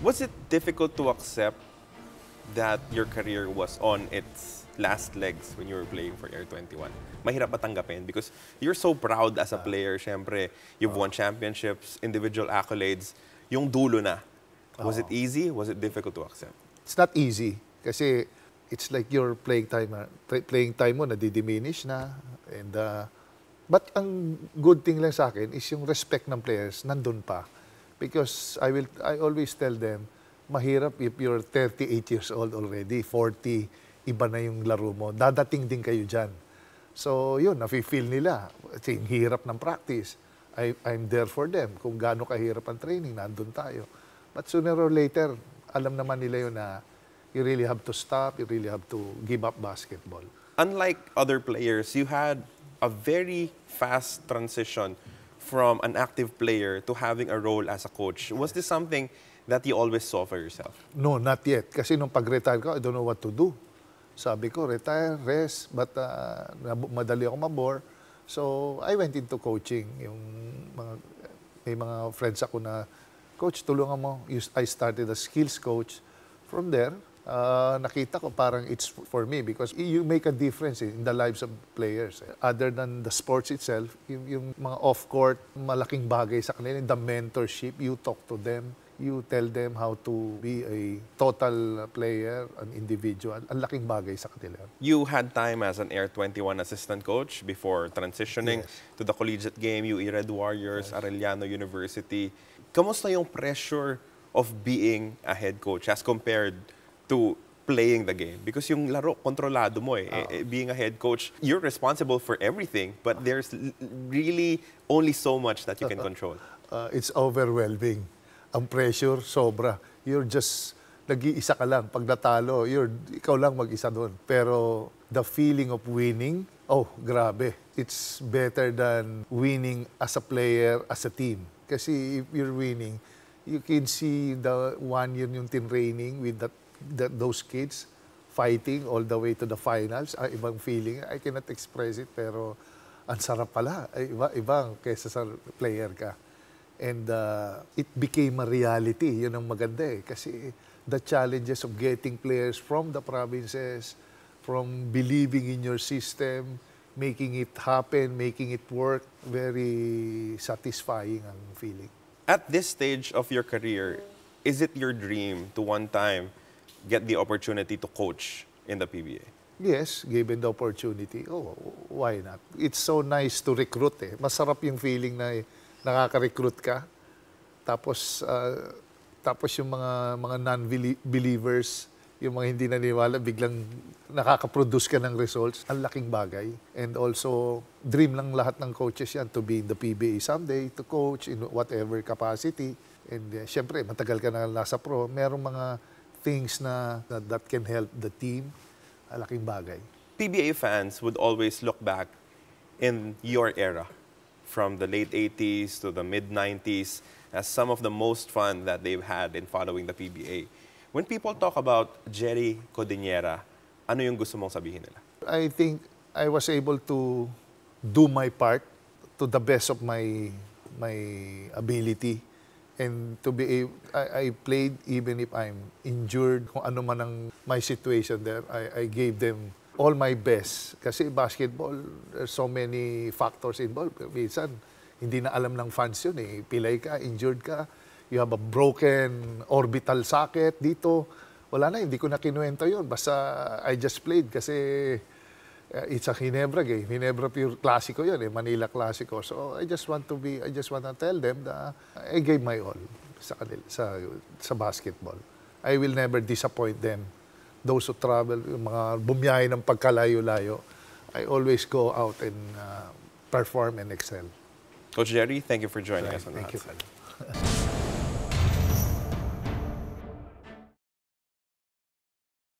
Was it difficult to accept that your career was on its last legs when you were playing for Air 21? Mahirap ba tanggapin? Because you're so proud as a player, syempre. You've won championships, individual accolades. Yung dulo na. Was it easy? Was it difficult to accept? It's not easy kasi it's like your playing time ah, playing time mo nadidiminish na and uh, but ang good thing lang sa akin is yung respect ng players nandun pa because I will I always tell them mahirap if you're 38 years old already 40 iba na yung laro mo. Dadating din kayo diyan so yun nafi-feel nila. Yung hirap ng practice. I, I'm there for them. Kung gaano kahirap ang training nandun tayo. But sooner or later alam naman nila yun na you really have to stop, you really have to give up basketball. Unlike other players, you had a very fast transition from an active player to having a role as a coach. Was this something that you always saw for yourself? No, not yet. Kasi nung pag-retire ko, I don't know what to do. Sabi ko, retire, rest, but uh, madali ako mabore. So, I went into coaching. Yung mga, may mga friends ako na, Coach, tulungan mo. I started as skills coach. From there, uh, nakita ko parang it's for me because you make a difference in the lives of players. Other than the sports itself, yung, yung mga off-court, malaking bagay sa kanila, the mentorship, you talk to them, you tell them how to be a total player, an individual. Ang laking bagay sa kanila. You had time as an Air 21 assistant coach before transitioning Yes. to the collegiate game, UE Red Warriors, Arellano University. Kamusta yung pressure of being a head coach as compared to playing the game? Because yung laro, kontrolado mo eh. Eh, eh, Being a head coach, you're responsible for everything, but there's really only so much that you can control. uh, it's overwhelming. Ang pressure, sobra. You're just, nag-iisa ka lang. Pag natalo, you're, ikaw lang mag-isa doon. Pero the feeling of winning, oh, grabe. It's better than winning as a player, as a team. Kasi if you're winning, you can see the one year yung team training with that, that, those kids fighting all the way to the finals. Ah, ibang feeling. I cannot express it, pero ang sarap pala. Ay, iba, ibang kesa sa player ka. And uh, it became a reality. Yun ang maganda eh. Kasi the challenges of getting players from the provinces, from believing in your system, making it happen, making it work, very satisfying ang feeling. At this stage of your career, is it your dream to one time get the opportunity to coach in the PBA? Yes, given the opportunity, oh, why not? It's so nice to recruit eh. Masarap yung feeling na eh, nakaka-recruit ka. Tapos, ah, tapos yung mga, mga non-believers, yung mga hindi naniwala, biglang nakaka-produce ka ng results. Ang laking bagay. And also, dream lang lahat ng coaches yan to be in the PBA someday, to coach in whatever capacity. And uh, syempre, matagal ka na nasa pro, merong mga things na that, that can help the team. Laking bagay. PBA fans would always look back in your era, from the late 80s to the mid 90s, as some of the most fun that they've had in following the PBA. When people talk about Jerry Codinera, ano yung gusto mong sabihin nila? I think I was able to do my part to the best of my my ability and to be able, I, I played even if I'm injured kung ano man ang my situation there I, I gave them all my best. Kasi basketball there's so many factors involved. Minsan hindi na alam ng fans yun eh. Pilay ka injured ka you have a broken orbital socket dito. Wala na hindi ko na kinuwento yun. Basta I just played kasi it's a Ginebra game. Ginebra pure classico yun eh, Manila classico. So I just want to be, I just want to tell them that I gave my all sa kanila, sa, sa basketball. I will never disappoint them. Those who travel, yung mga bumiyahe ng pagkalayo-layo, I always go out and uh, perform and excel. Coach Jerry, thank you for joining us on Thank the you.